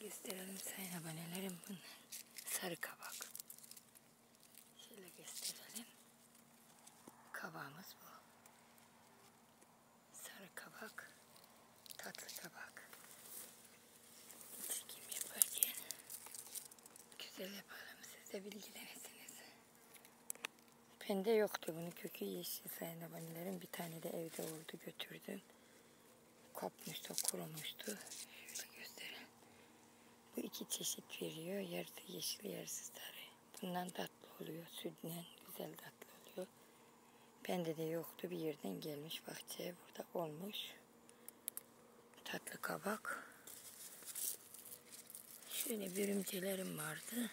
gösterelim sayın abonelerim bunlar. Sarı kabak. Şöyle gösterelim. Kabağımız bu. Sarı kabak. Tatlı kabak. Çekim yaparken güzel yapalım siz de bilgilenirsiniz. Bende yoktu bunun kökü yeşil sayın abonelerim. Bir tane de evde oldu götürdüm. Kopmuştu, kurumuştu. Şöyle iki çeşit veriyor. Yarısı yeşil, yarısı sarı. Bundan tatlı oluyor. Sütle güzel tatlı oluyor. Bende de yoktu. Bir yerden gelmiş bahçeye. Burada olmuş. Tatlı kabak. Şöyle bürümcelerim vardı.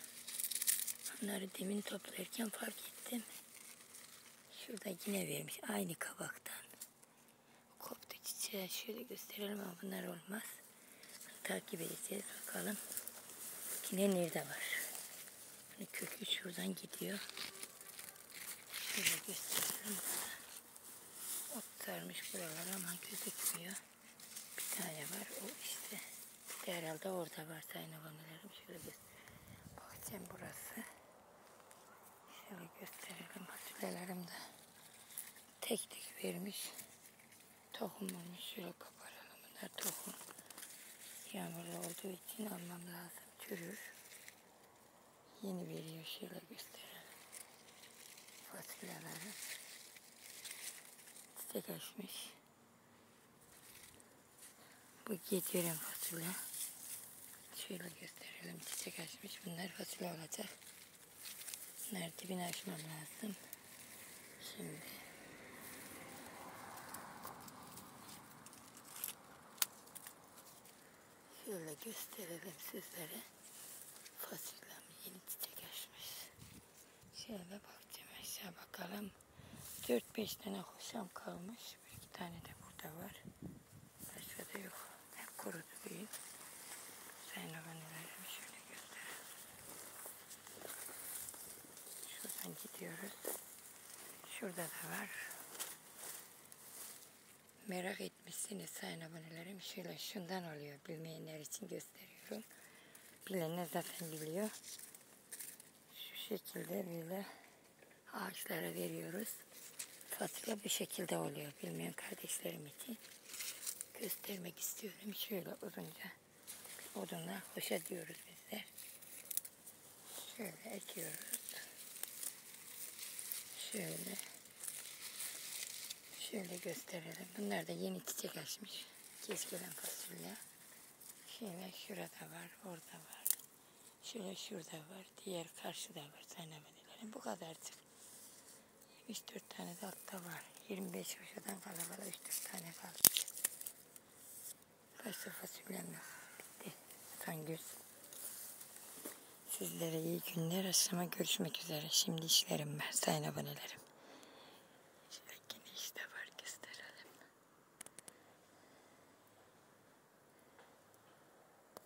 Onları demin toplarken fark ettim. Şurada yine vermiş. Aynı kabaktan. Koptu çiçeği. Şöyle gösterelim ama bunlar olmaz. Takip edeceğiz bakalım. Yine nerede var? Hani kökü şuradan gidiyor. Şöyle gösterelim. Ot sarmış buralar ama gözükmüyor. Bir tane var o işte. Bir de herhalde orada var sayın abonelerim. Şöyle göstereyim. Bahçem burası. Şöyle gösterelim. Fasulyelerim de tek tek vermiş. Tohum olmuş. Şöyle koparalım. Bunlar tohum. Yağmurlu olduğu için almam lazım. Çürür. Yeni veriyor. Şöyle gösterelim. Fasulyeleri. Çiçek açmış. Bu getiren fasulye. Şöyle gösterelim. Çiçek açmış. Bunlar fasulye olacak. Bunları dibini açmam lazım. Şimdi Şöyle gösterelim sizlere. Fasulyem yeni çiçek açmış. Şöyle bakacağım aşağı bakalım. 4-5 tane hoşam kalmış. Bir iki tane de burada var. Başka da yok. Hep kurudu büyük. Sayın abonelerim şöyle gösterelim. Şuradan gidiyoruz. Şurada da var. Merak etmişsiniz sayın abonelerim. Şöyle şundan oluyor. Bilmeyenler için gösteriyorum. Bilenler zaten biliyor. Şu şekilde böyle ağaçlara veriyoruz. Fasulye bu şekilde oluyor. Bilmeyen kardeşlerim için göstermek istiyorum. Şöyle uzunca odunla hoşa diyoruz bizler. Şöyle ekiyoruz. Şöyle Şöyle gösterelim. Bunlar da yeni çiçek açmış. Keskelen fasulye. Şöyle şurada var, orada var. Şöyle şurada var, diğer karşıda var saynamanelerin. Bu kadarcık. 74 tane de altta var. 25 hoşadan kala kala 3-4 tane kalmış. Başka fasulyem yok. Bitti. Son göz. Sizlere iyi günler. Akşama görüşmek üzere. Şimdi işlerim var sayın abonelerim.